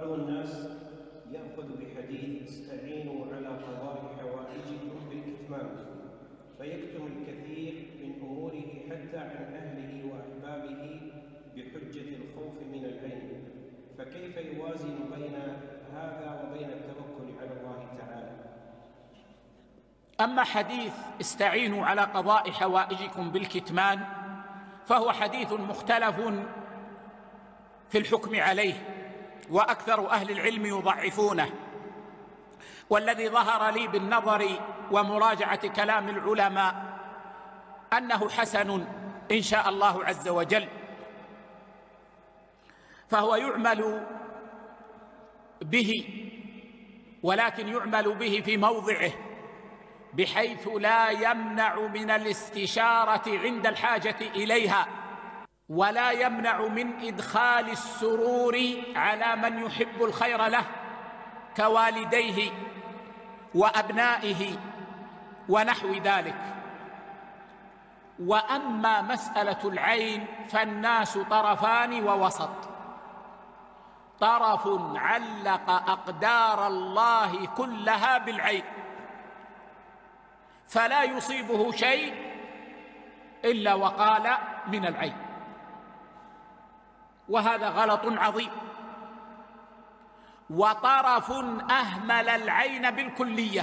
بعض الناس يأخذ بحديث استعينوا على قضاء حوائجكم بالكتمان فيكتم الكثير من أموره حتى عن أهله وأحبابه بحجة الخوف من العين. فكيف يوازن بين هذا وبين التوكل على الله تعالى؟ أما حديث استعينوا على قضاء حوائجكم بالكتمان فهو حديث مختلف في الحكم عليه. وأكثر أهل العلم يضعفونه. والذي ظهر لي بالنظر ومراجعة كلام العلماء أنه حسن إن شاء الله عز وجل. فهو يعمل به ولكن يعمل به في موضعه بحيث لا يمنع من الاستشارة عند الحاجة إليها. ولا يمنع من إدخال السرور على من يحب الخير له كوالديه وأبنائه ونحو ذلك. وأما مسألة العين فالناس طرفان ووسط. طرف علق أقدار الله كلها بالعين. فلا يصيبه شيء إلا وقال من العين. وهذا غلط عظيم. وطرف أهمل العين بالكلية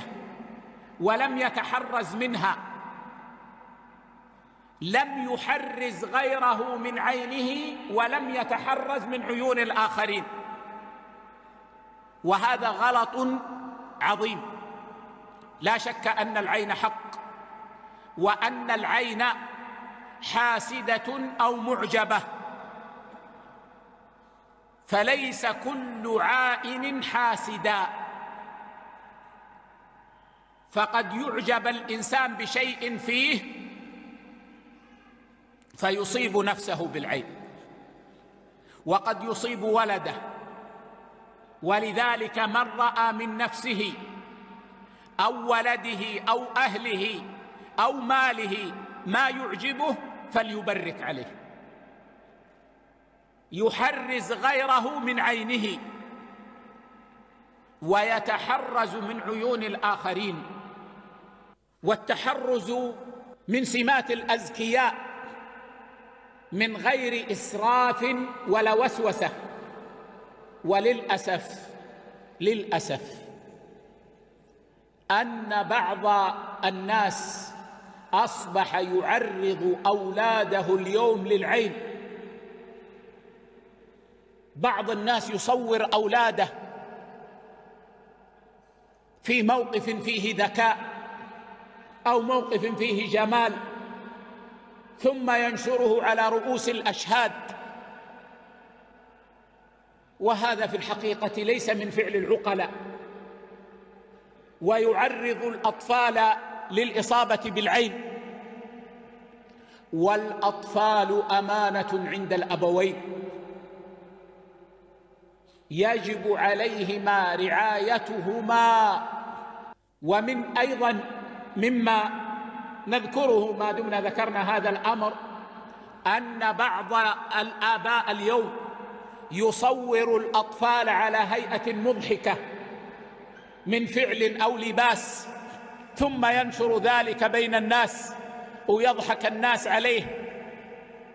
ولم يتحرز منها. لم يحرز غيره من عينه ولم يتحرز من عيون الآخرين. وهذا غلط عظيم. لا شك أن العين حق وأن العين حاسدة أو معجبة. فليس كل عائن حاسدا. فقد يعجب الإنسان بشيء فيه فيصيب نفسه بالعين وقد يصيب ولده. ولذلك من رأى من نفسه أو ولده أو أهله أو ماله ما يعجبه فليبرك عليه. يحرز غيره من عينه ويتحرز من عيون الآخرين والتحرز من سمات الأزكياء من غير إسراف ولا وسوسة وللأسف للأسف أن بعض الناس أصبح يعرض أولاده اليوم للعين. بعض الناس يصور أولاده في موقف فيه ذكاء أو موقف فيه جمال ثم ينشره على رؤوس الأشهاد. وهذا في الحقيقة ليس من فعل العقلاء. ويعرض الأطفال للإصابة بالعين. والأطفال أمانة عند الأبوين. يجب عليهما رعايتهما. ومن أيضا مما نذكره ما دمنا ذكرنا هذا الأمر أن بعض الآباء اليوم يصور الأطفال على هيئة مضحكة من فعل أو لباس ثم ينشر ذلك بين الناس ويضحك الناس عليه.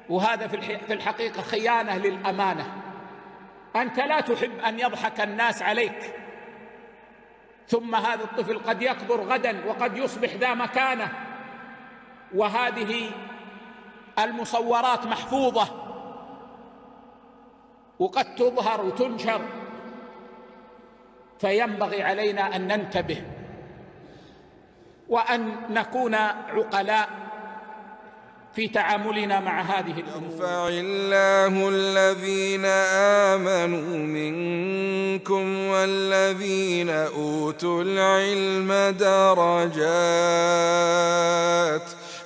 وهذا في الحقيقة خيانة للأمانة. أنت لا تحب أن يضحك الناس عليك. ثم هذا الطفل قد يكبر غدا وقد يصبح ذا مكانة. وهذه المصورات محفوظة. وقد تظهر وتنشر. فينبغي علينا أن ننتبه. وأن نكون عقلاء في تعاملنا مع هذه الأمور. يرفع الله الذين آمنوا منكم والذين أوتوا العلم درجات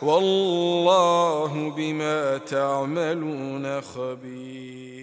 والله بما تعملون خبير.